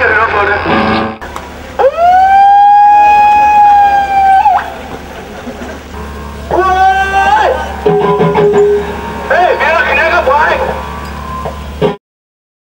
men lad